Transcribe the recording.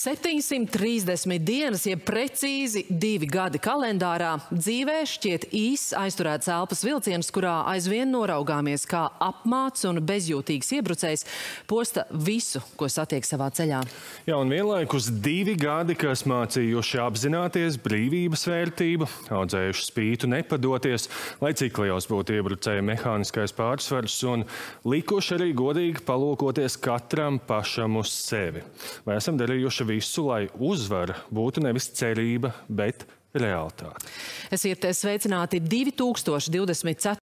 730 dienas, jeb precīzi divi gadi kalendārā, dzīvē šķiet īss aizturēts elpas vilciens, kurā aizvien noraugāmies kā apmāts un bezjūtīgs iebrucējs posta visu, ko satiek savā ceļā. Jā, un vienlaikus divi gadi, kas mācījuši apzināties brīvības vērtību, audzējuši spītu nepadoties, lai cik liels būtu iebrucēja mehāniskais pārsvars un likuši arī godīgi palūkoties katram pašam uz sevi. Vai esam darījuši visu, lai uzvara būtu nevis cerība, bet realitāte. Esiet sveicināti 2024.